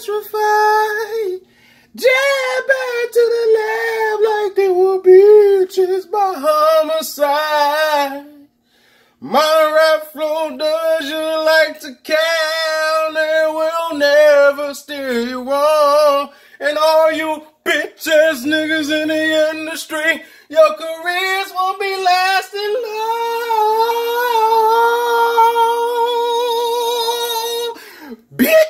petrified. Jab back to the lab like they were bitches by homicide. My rap flow does you like to count and will never steer you wrong. And all you bitch ass niggas in the industry, your careers won't be lasting long. Bitch!